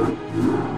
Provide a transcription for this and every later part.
Música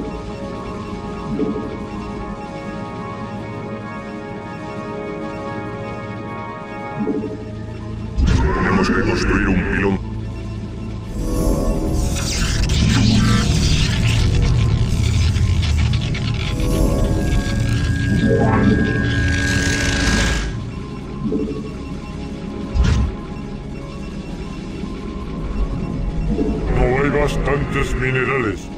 tenemos que construir un pilón. No hay bastantes minerales.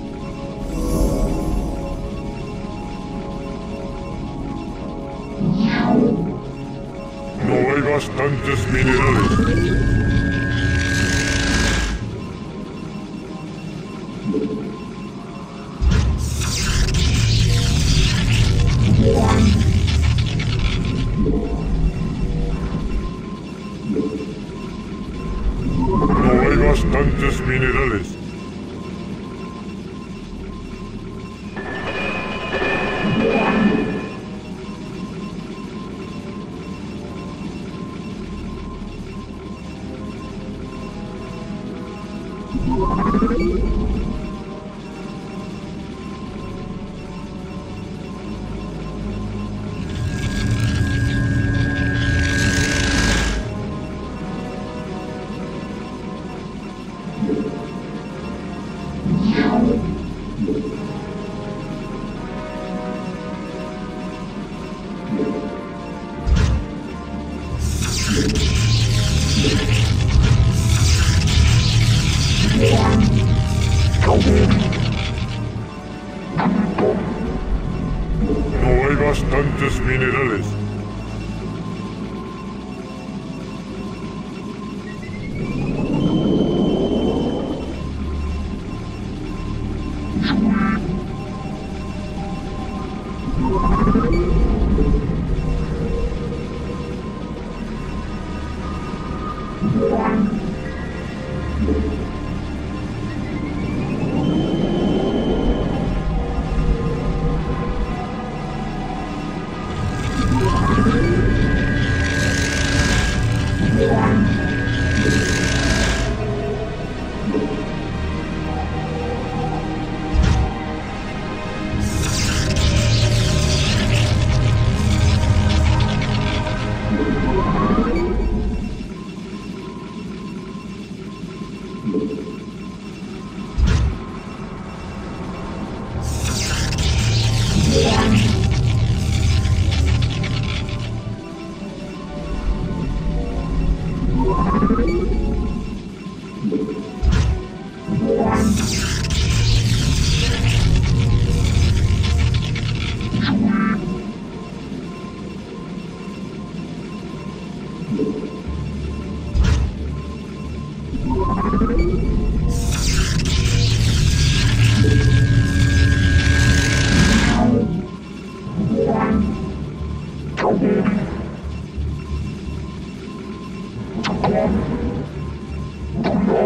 Yeah.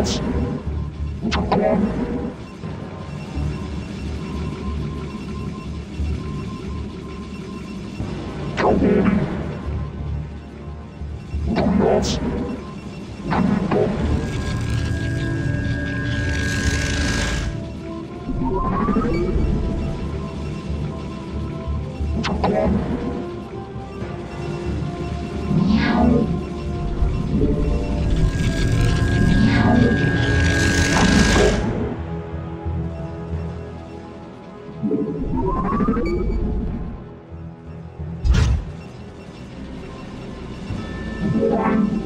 www.theworldwideweb.com Cowboy. Minerales.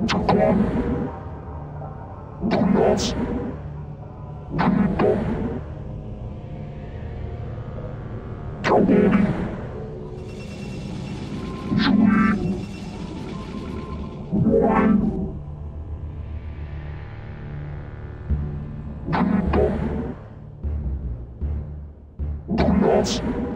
de come, conhece, grita, trabalhe, jure, more, grita, conhece.